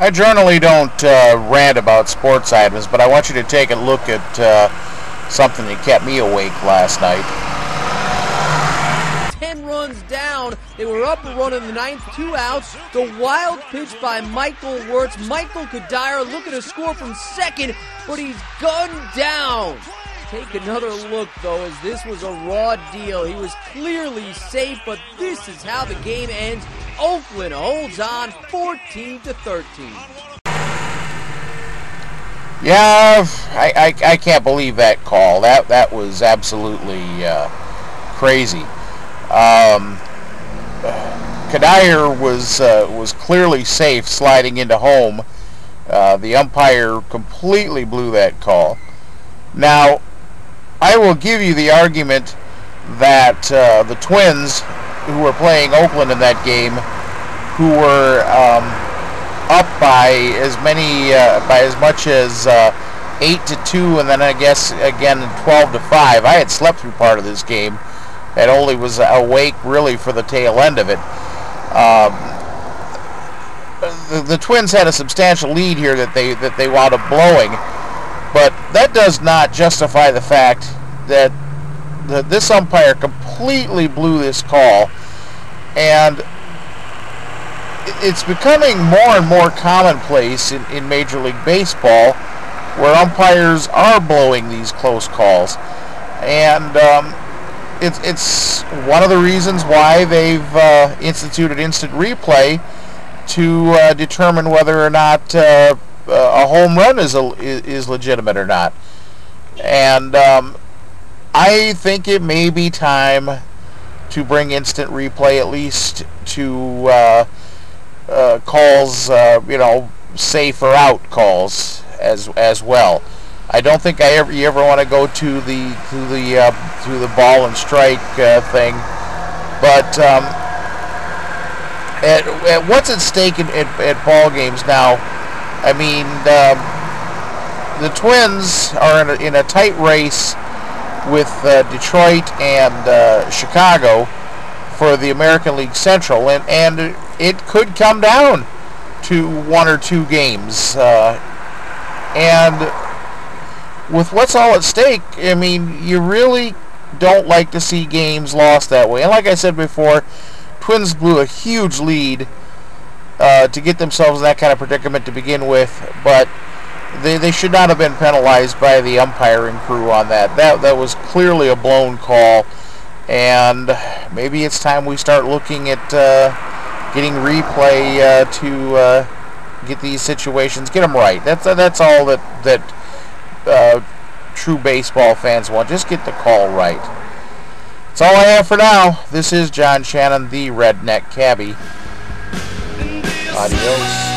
I generally don't uh, rant about sports items, but I want you to take a look at uh, something that kept me awake last night. Ten runs down. They were up a run in the ninth, two outs. The wild pitch by Michael Wuertz. Michael Cuddyer looking to score from second, but he's gunned down. Take another look, though, as this was a raw deal. He was clearly safe, but this is how the game ends. Oakland holds on 14 to 13. Yeah, I, I, I can't believe that call. That that was absolutely uh, crazy. Um, Cuddyer was uh, was clearly safe sliding into home. Uh, the umpire completely blew that call. Now, I will give you the argument that uh, the Twins, who were playing Oakland in that game, who were um, up by as many uh, by as much as uh, eight to two, and then I guess again twelve to five. I had slept through part of this game, and only was awake really for the tail end of it. Um, the, the Twins had a substantial lead here that they that they wound up blowing, that does not justify the fact that the, this umpire completely blew this call, and it's becoming more and more commonplace in, in Major League Baseball where umpires are blowing these close calls. And um, it's, it's one of the reasons why they've uh, instituted instant replay to uh, determine whether or not uh, a home run is, a, is legitimate or not. And um, I think it may be time to bring instant replay at least to uh, uh, calls, uh, you know, safe or out calls as as well. I don't think I ever you ever want to go to the to the uh, to the ball and strike uh, thing, but um, at, at what's at stake in, at, at ball games now? I mean, the Twins are in a, in a tight race with uh, Detroit and uh, Chicago for the American League Central, and and it could come down to one or two games. Uh, and with what's all at stake, I mean, you really don't like to see games lost that way. And like I said before, Twins blew a huge lead uh, to get themselves in that kind of predicament to begin with, but they, they should not have been penalized by the umpiring crew on that. That that was clearly a blown call, and maybe it's time we start looking at. Uh, getting replay uh, to uh, get these situations, get them right. That's that's all that that uh, true baseball fans want. Just get the call right. That's all I have for now. This is John Shannon, the Redneck Cabbie. Adios.